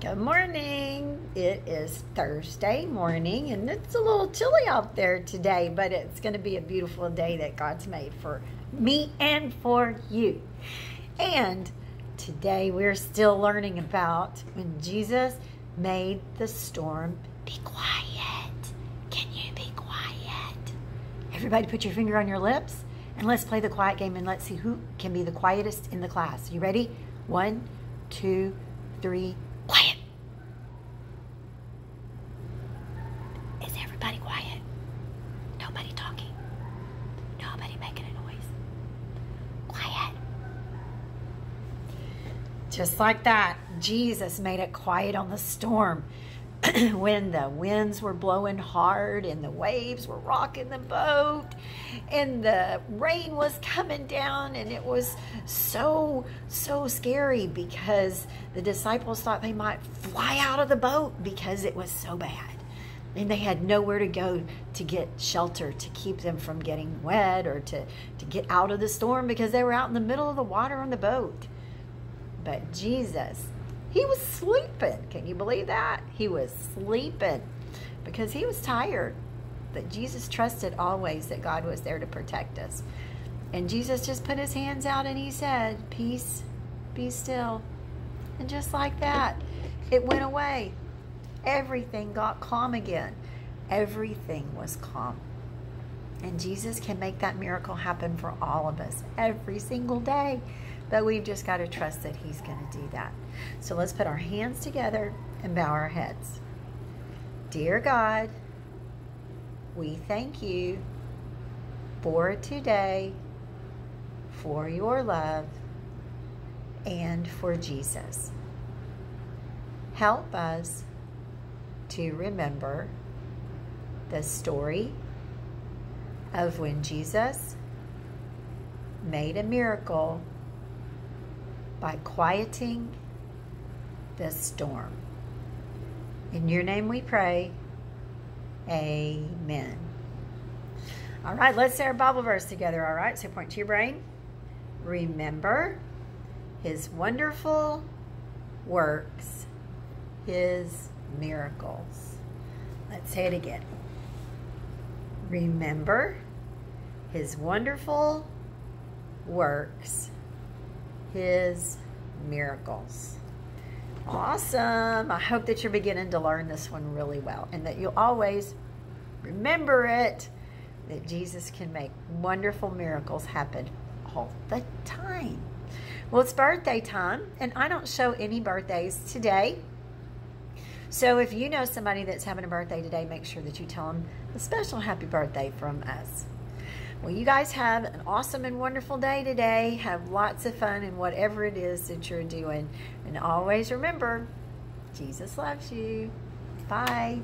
Good morning. It is Thursday morning and it's a little chilly out there today, but it's going to be a beautiful day that God's made for me and for you. And today we're still learning about when Jesus made the storm be quiet. Can you be quiet? Everybody put your finger on your lips and let's play the quiet game and let's see who can be the quietest in the class. You ready? One, two, three, quiet. Is everybody quiet? Nobody talking. Nobody making a noise. Quiet. Just like that, Jesus made it quiet on the storm. when the winds were blowing hard and the waves were rocking the boat and the rain was coming down and it was so so scary because the disciples thought they might fly out of the boat because it was so bad. And they had nowhere to go to get shelter to keep them from getting wet or to, to get out of the storm because they were out in the middle of the water on the boat. But jesus he was sleeping. Can you believe that? He was sleeping because he was tired. But Jesus trusted always that God was there to protect us. And Jesus just put his hands out and he said, Peace, be still. And just like that, it went away. Everything got calm again. Everything was calm. And Jesus can make that miracle happen for all of us every single day. But we've just got to trust that He's going to do that. So let's put our hands together and bow our heads. Dear God, we thank you for today, for your love, and for Jesus. Help us to remember the story of when Jesus made a miracle by quieting the storm. In your name we pray. Amen. All right, let's say our Bible verse together, all right? So point to your brain. Remember his wonderful works, his miracles. Let's say it again. Remember his wonderful works, his miracles. Awesome. I hope that you're beginning to learn this one really well and that you'll always remember it that Jesus can make wonderful miracles happen all the time. Well, it's birthday time, and I don't show any birthdays today. So if you know somebody that's having a birthday today, make sure that you tell them a special happy birthday from us. Well, you guys have an awesome and wonderful day today. Have lots of fun in whatever it is that you're doing. And always remember, Jesus loves you. Bye.